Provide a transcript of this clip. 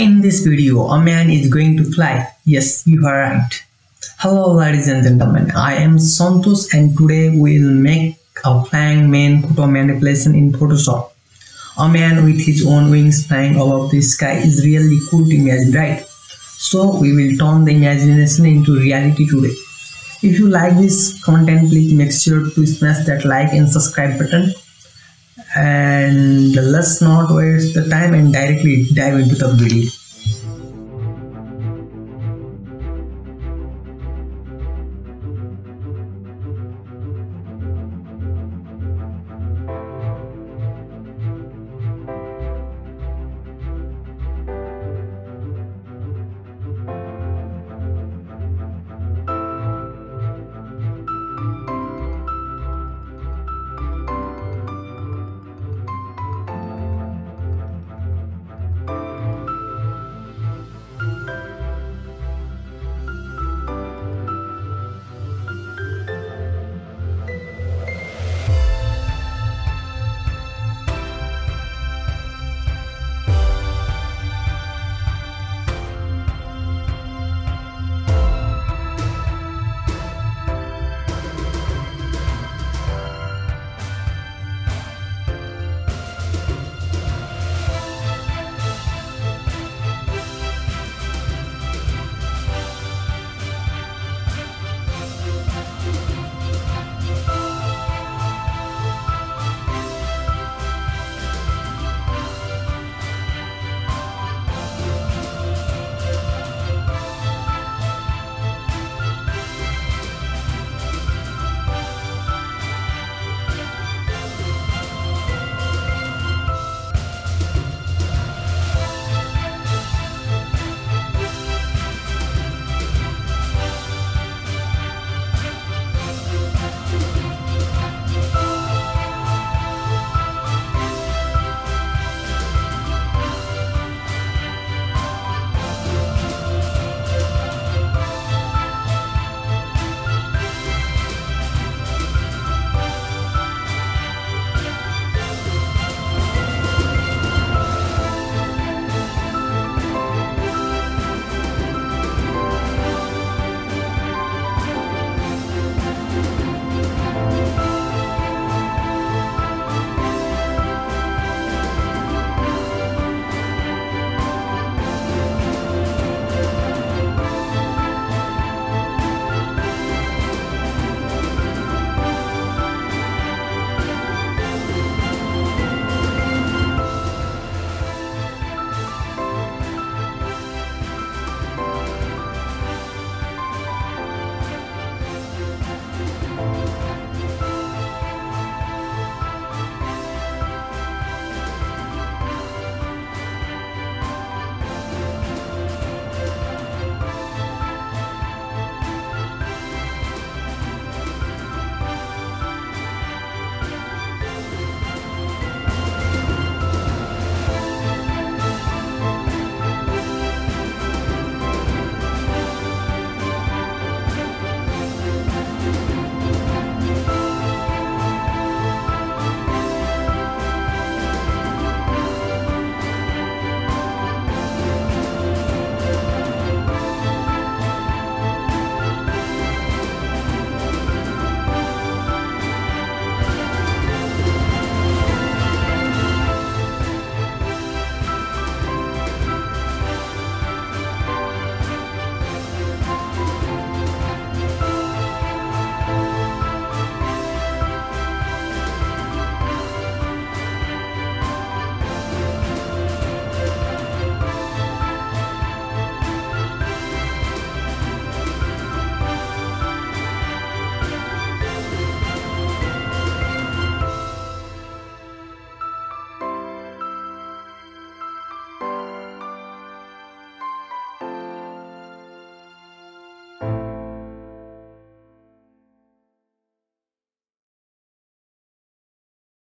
In this video, a man is going to fly. Yes, you are right. Hello ladies and gentlemen, I am Santosh and today we will make a flying man photo manipulation in Photoshop. A man with his own wings flying above the sky is really cool to imagine, right? So we will turn the imagination into reality today. If you like this content, please make sure to smash that like and subscribe button. And let's not waste the time and directly dive into the video.